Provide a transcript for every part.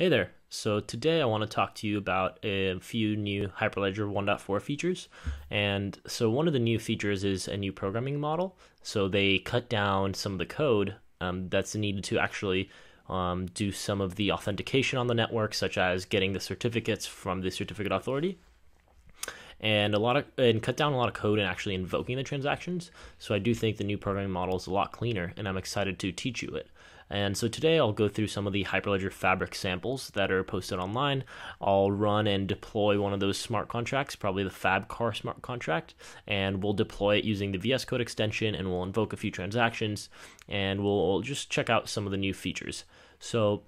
Hey there. So today I want to talk to you about a few new Hyperledger 1.4 features. And so one of the new features is a new programming model. So they cut down some of the code um, that's needed to actually um, do some of the authentication on the network, such as getting the certificates from the certificate authority and a lot of and cut down a lot of code and actually invoking the transactions. So I do think the new programming model is a lot cleaner, and I'm excited to teach you it. And so today I'll go through some of the Hyperledger Fabric samples that are posted online. I'll run and deploy one of those smart contracts, probably the FabCar smart contract, and we'll deploy it using the VS Code extension and we'll invoke a few transactions and we'll just check out some of the new features. So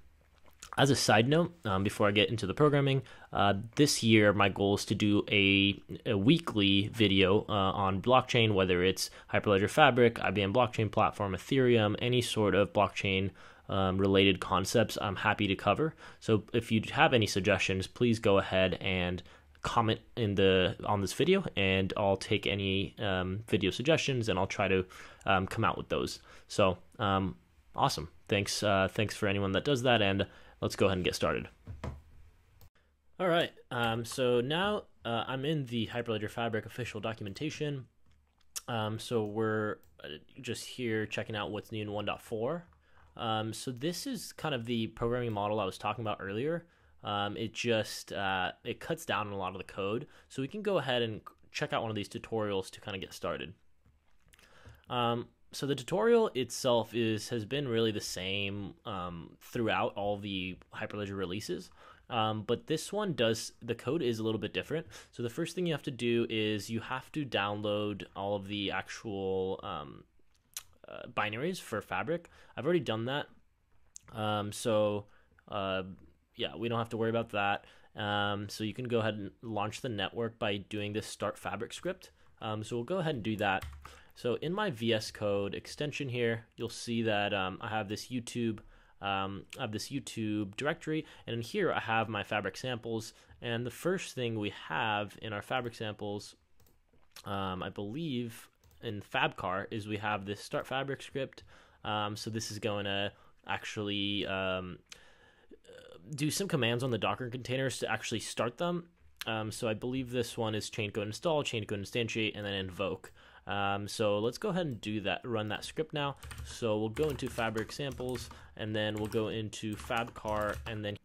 as a side note, um, before I get into the programming, uh, this year my goal is to do a, a weekly video uh, on blockchain, whether it's Hyperledger Fabric, IBM Blockchain Platform, Ethereum, any sort of blockchain um, related concepts I'm happy to cover. So if you have any suggestions, please go ahead and comment in the on this video and I'll take any um, video suggestions and I'll try to um, come out with those. So um, awesome. Thanks uh, thanks for anyone that does that and let's go ahead and get started. All right, um, so now uh, I'm in the Hyperledger Fabric official documentation. Um, so we're uh, just here checking out what's new in 1.4. Um, so this is kind of the programming model I was talking about earlier. Um, it just uh, it cuts down on a lot of the code, so we can go ahead and check out one of these tutorials to kind of get started. Um, so the tutorial itself is has been really the same um, throughout all the Hyperledger releases. Um, but this one does the code is a little bit different. So the first thing you have to do is you have to download all of the actual um, uh, binaries for Fabric. I've already done that. Um, so uh, yeah, we don't have to worry about that. Um, so you can go ahead and launch the network by doing this start Fabric script. Um, so we'll go ahead and do that. So in my VS Code extension here, you'll see that um, I have this YouTube, um, I have this YouTube directory, and in here I have my fabric samples. And the first thing we have in our fabric samples, um, I believe in FabCar, is we have this start fabric script. Um, so this is going to actually um, do some commands on the Docker containers to actually start them. Um, so I believe this one is chain code install, chain code instantiate, and then invoke. Um, so let's go ahead and do that, run that script now. So we'll go into fabric samples and then we'll go into fabcar and then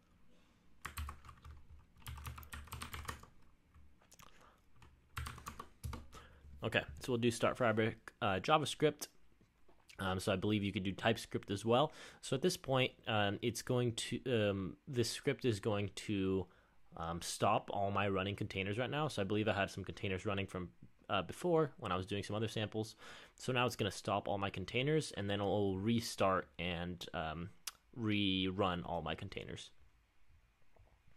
Okay, so we'll do start fabric uh, JavaScript. Um, so I believe you could do TypeScript as well. So at this point, um, it's going to um, this script is going to um, stop all my running containers right now. So I believe I had some containers running from uh, before when I was doing some other samples. So now it's going to stop all my containers and then it'll restart and um, rerun all my containers.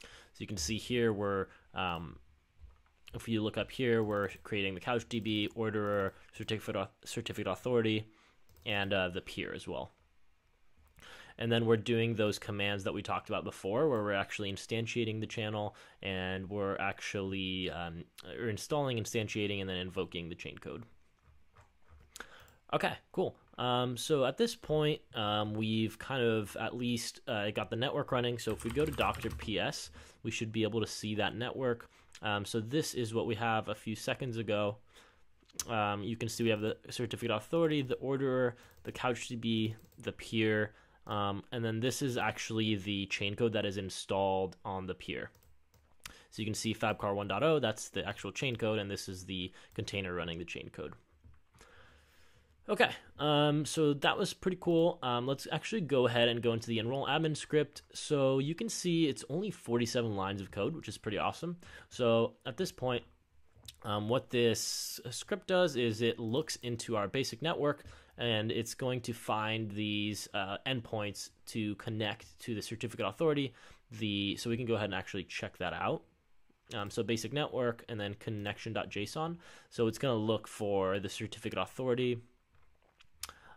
So you can see here we're, um, if you look up here, we're creating the CouchDB, orderer, certificate, certificate authority, and uh, the peer as well and then we're doing those commands that we talked about before where we're actually instantiating the channel and we're actually um, or installing instantiating and then invoking the chain code. Okay cool. Um, so at this point um, we've kind of at least uh, got the network running. So if we go to docker ps we should be able to see that network. Um, so this is what we have a few seconds ago. Um, you can see we have the certificate authority, the orderer, the CouchDB, the peer, um, and then this is actually the chain code that is installed on the peer. So you can see FabCar 1.0, that's the actual chain code, and this is the container running the chain code. Okay, um, so that was pretty cool. Um, let's actually go ahead and go into the enroll admin script. So you can see it's only 47 lines of code, which is pretty awesome. So at this point, um, what this script does is it looks into our basic network and it's going to find these uh, endpoints to connect to the certificate authority. The so we can go ahead and actually check that out. Um, so basic network and then connection.json. So it's going to look for the certificate authority.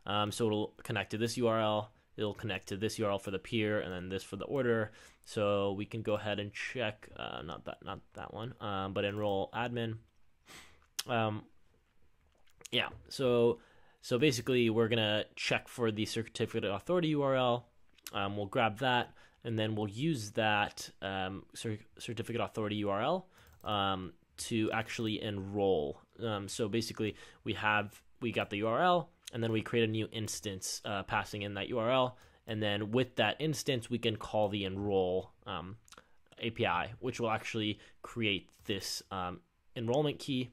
Um, so it'll connect to this URL. It'll connect to this URL for the peer and then this for the order. So we can go ahead and check, uh, not that, not that one, um, but enroll admin. Um, yeah. So so basically, we're gonna check for the certificate authority URL. Um, we'll grab that and then we'll use that um, certificate authority URL um, to actually enroll. Um, so basically, we have we got the URL, and then we create a new instance uh, passing in that URL, and then with that instance, we can call the enroll um, API, which will actually create this um, enrollment key.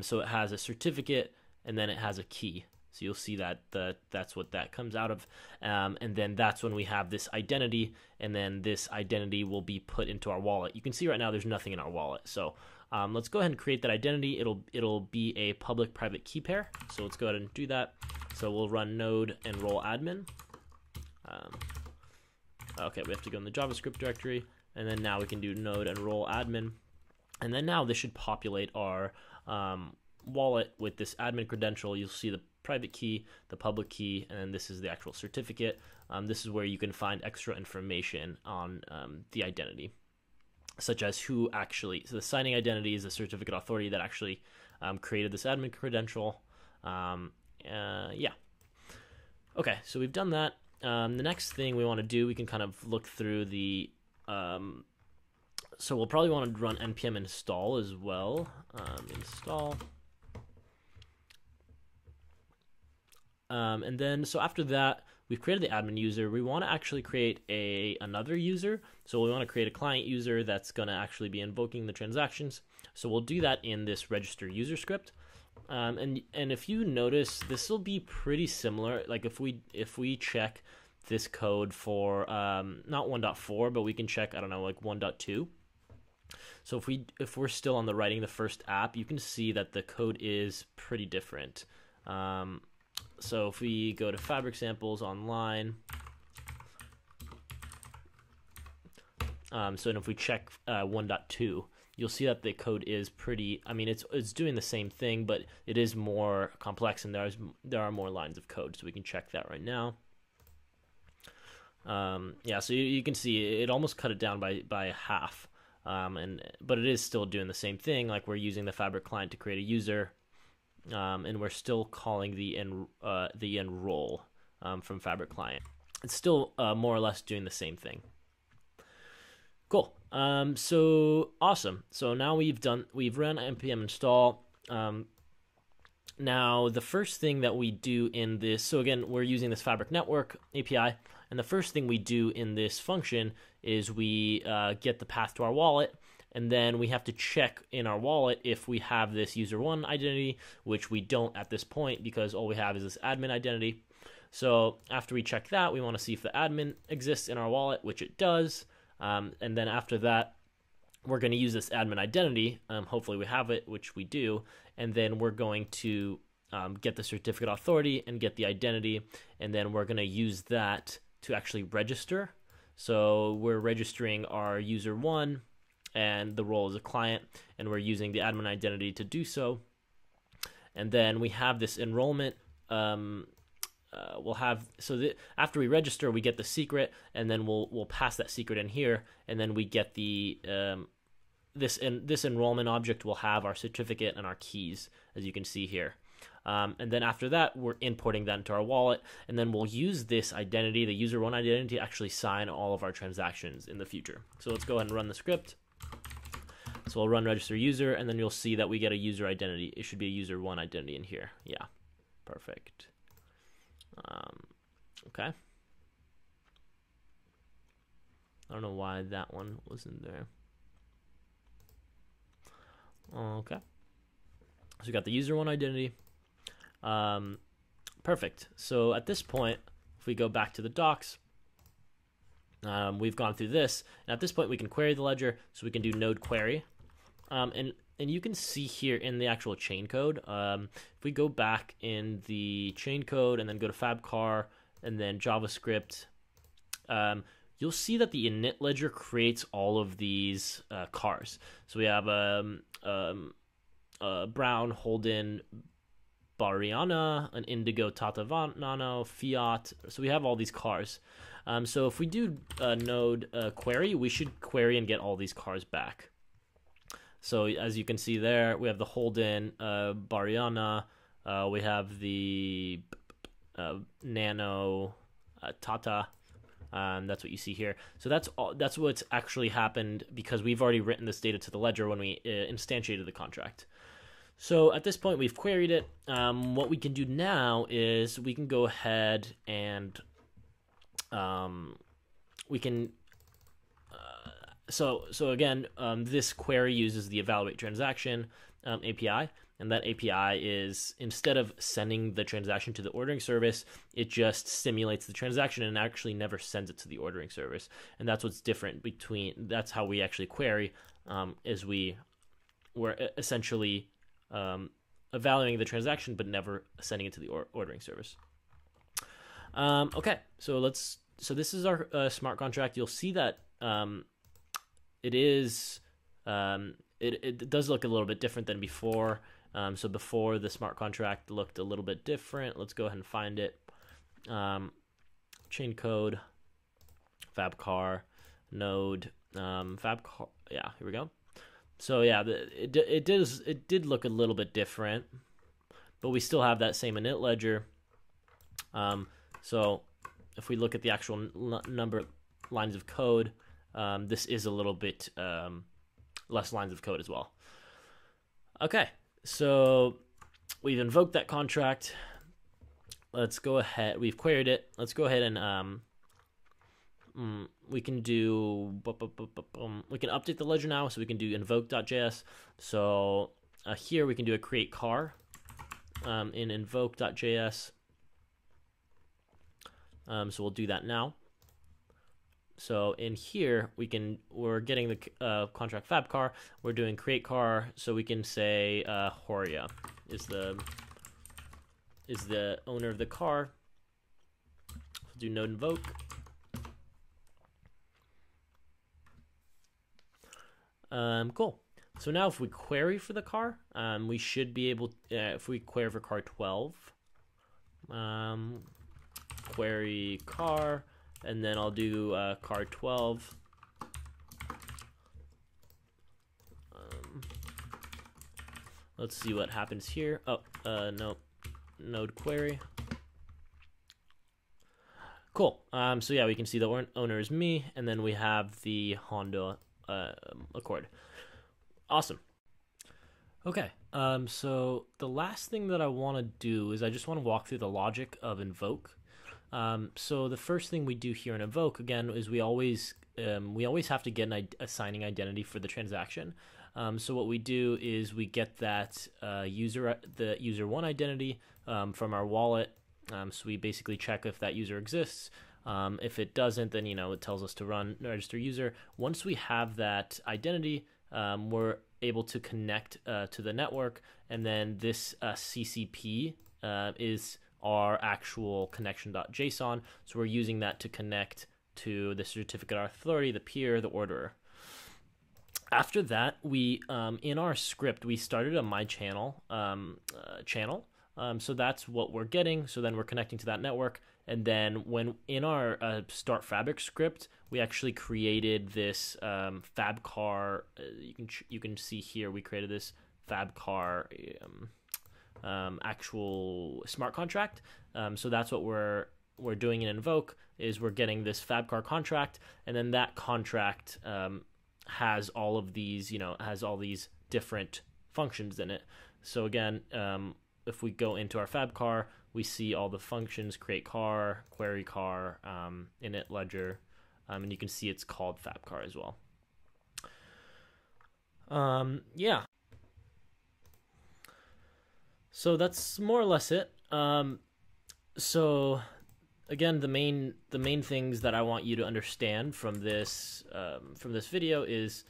So it has a certificate, and then it has a key. So you'll see that the, that's what that comes out of. Um, and then that's when we have this identity, and then this identity will be put into our wallet. You can see right now there's nothing in our wallet. So um, let's go ahead and create that identity. It'll it'll be a public-private key pair. So let's go ahead and do that. So we'll run node enroll admin. Um, okay, we have to go in the JavaScript directory, and then now we can do node enroll admin. And then now this should populate our um, wallet with this admin credential. You'll see the private key, the public key, and then this is the actual certificate. Um, this is where you can find extra information on um, the identity, such as who actually, so the signing identity is the certificate authority that actually um, created this admin credential. Um, uh, yeah. Okay, so we've done that. Um, the next thing we want to do, we can kind of look through the um, so we'll probably want to run npm install as well. Um, install. Um, and then, so after that, we've created the admin user. We want to actually create a another user. So we want to create a client user that's going to actually be invoking the transactions. So we'll do that in this register user script. Um, and and if you notice, this will be pretty similar. Like if we if we check this code for um, not 1.4, but we can check I don't know like 1.2. So if we if we're still on the writing the first app, you can see that the code is pretty different. Um, so if we go to Fabric Samples online, um, so if we check uh, 1.2, you'll see that the code is pretty. I mean, it's it's doing the same thing, but it is more complex, and there's there are more lines of code. So we can check that right now. Um, yeah, so you, you, can see it almost cut it down by by half, um, and but it is still doing the same thing. Like we're using the Fabric client to create a user, um, and we're still calling the en- uh, the enroll um, from Fabric client. It's still uh, more or less doing the same thing. Cool. Um, so awesome. So now we've done we've run npm install. Um, now the first thing that we do in this, so again we're using this Fabric Network API, and the first thing we do in this function is we uh, get the path to our wallet and then we have to check in our wallet if we have this user one identity, which we don't at this point because all we have is this admin identity. So after we check that, we want to see if the admin exists in our wallet, which it does. Um, and then after that, we're going to use this admin identity. Um, hopefully we have it, which we do. And then we're going to um, get the certificate authority and get the identity. And then we're going to use that to actually register. So we're registering our user one and the role as a client, and we're using the admin identity to do so. And then we have this enrollment. Um, uh, we'll have so that after we register, we get the secret, and then we'll we'll pass that secret in here, and then we get the um, this in this enrollment object will have our certificate and our keys, as you can see here. Um, and then after that, we're importing that into our wallet, and then we'll use this identity, the user one identity, to actually sign all of our transactions in the future. So let's go ahead and run the script. So we'll run register user, and then you'll see that we get a user identity. It should be a user one identity in here. Yeah, perfect. Um, okay. I don't know why that one wasn't there. Okay. So we got the user one identity. Um, perfect. So at this point, if we go back to the docs, um, we've gone through this, and at this point we can query the ledger, so we can do node query, um, and and you can see here in the actual chain code. Um, if we go back in the chain code and then go to FabCar and then JavaScript, um, you'll see that the init ledger creates all of these uh, cars. So we have um, um, uh, Brown, Holden, Bariana, an Indigo Tata Nano, Fiat. So we have all these cars. Um, so if we do a node uh, query, we should query and get all these cars back. So as you can see there, we have the Holden, uh, Bariana, uh, we have the uh, Nano, uh, Tata, Um, that's what you see here. So that's all, that's what's actually happened because we've already written this data to the ledger when we uh, instantiated the contract. So at this point, we've queried it. Um, what we can do now is we can go ahead and um, we can. Uh, so so again, um, this query uses the evaluate transaction um, API, and that API is instead of sending the transaction to the ordering service, it just simulates the transaction and actually never sends it to the ordering service. And that's what's different between. That's how we actually query. Um, is we we're essentially um, evaluating the transaction but never sending it to the or- ordering service. Um, okay, so let's. So this is our uh, smart contract. You'll see that um, it is. Um, it, it does look a little bit different than before. Um, so before the smart contract looked a little bit different. Let's go ahead and find it. Um, chain code, fabcar, node, um, fabcar. Yeah, here we go. So yeah, it it does it did look a little bit different, but we still have that same init ledger. Um, so if we look at the actual n- number lines of code, um, this is a little bit um, less lines of code as well. Okay, so we've invoked that contract. Let's go ahead. We've queried it. Let's go ahead and um, mm, we can do we can update the ledger now. So we can do invoke.js. So uh, here we can do a create car um, in invoke.js. Um, so we'll do that now. So in here, we can we're getting the uh, contract fab car. We're doing create car, so we can say uh, Horea is the is the owner of the car. We'll do node invoke. Um, cool. So now if we query for the car, um, we should be able, uh, if we query for car 12, um, query car, and then I'll do uh, car 12. Um, let's see what happens here. Oh, uh, no, node query. Cool. Um, so yeah, we can see the owner is me, and then we have the Honda uh, Accord. Awesome. Okay, um, so the last thing that I want to do is I just want to walk through the logic of invoke. Um, so the first thing we do here in invoke again is we always um, we always have to get an assigning identity for the transaction. Um, so what we do is we get that uh, user the user one identity um, from our wallet. So we basically check if that user exists. Um, if it doesn't, then you know it tells us to run register user. Once we have that identity, um, we're able to connect uh, to the network, and then this uh, CCP uh, is our actual connection.json. So we're using that to connect to the certificate authority, the peer, the orderer. After that, we um, in our script we started a my channel um, uh, channel. Um, so that's what we're getting. So then we're connecting to that network, and then when in our uh, start fabric script, we actually created this um, fab car. Uh, you can you can see here we created this fab car um, um, actual smart contract. Um, so that's what we're we're doing in Invoke is we're getting this fab car contract, and then that contract um, has all of these you know has all these different functions in it. So again, um, if we go into our fab car, we see all the functions: create car, query car, um, init ledger, um, and you can see it's called fab car as well. Um, yeah. So that's more or less it. Um, so again, the main the main things that I want you to understand from this um, from this video is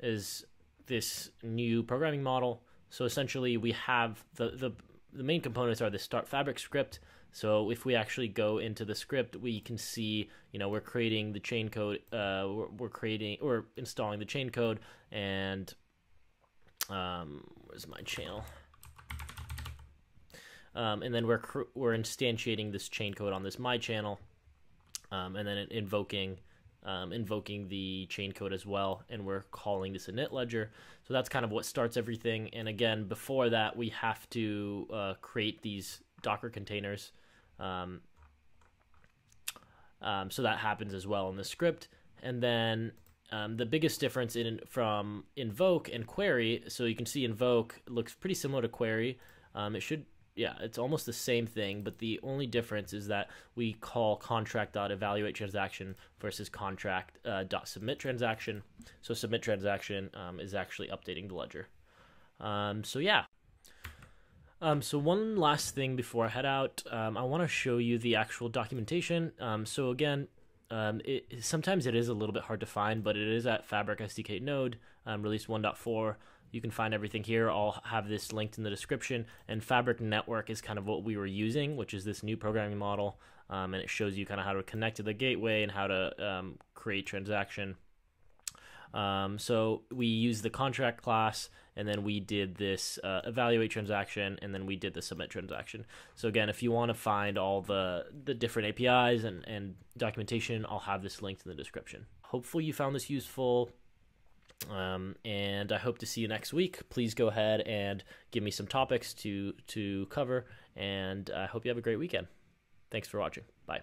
is this new programming model. So essentially, we have the the the main components are the start fabric script. So if we actually go into the script, we can see, you know, we're creating the chain code, uh, we're, we're creating, we're installing the chain code, and um, where's my channel? Um, and then we're we're instantiating this chain code on this my channel, um, and then invoking um, invoking the chain code as well, and we're calling this a init ledger. So that's kind of what starts everything. And again, before that, we have to uh, create these Docker containers. Um, Um, so that happens as well in the script. And then um, the biggest difference in from invoke and query, so you can see invoke looks pretty similar to query. Um, it should, yeah, it's almost the same thing, but the only difference is that we call contract dot evaluate transaction versus contract uh, dot submit transaction. So submit transaction um, is actually updating the ledger. Um, so yeah. Um, so one last thing before I head out, um, I want to show you the actual documentation. Um, so again, um, it, sometimes it is a little bit hard to find, but it is at Fabric SDK Node, um, release 1.4. You can find everything here. I'll have this linked in the description. And Fabric Network is kind of what we were using, which is this new programming model. Um, and it shows you kind of how to connect to the gateway and how to um, create transaction. Um, so we used the contract class, and then we did this uh, evaluate transaction, and then we did the submit transaction. So again, if you want to find all the the different APIs and, and documentation, I'll have this linked in the description. Hopefully, you found this useful. Um, and I hope to see you next week. Please go ahead and give me some topics to to cover, and I hope you have a great weekend. Thanks for watching. Bye.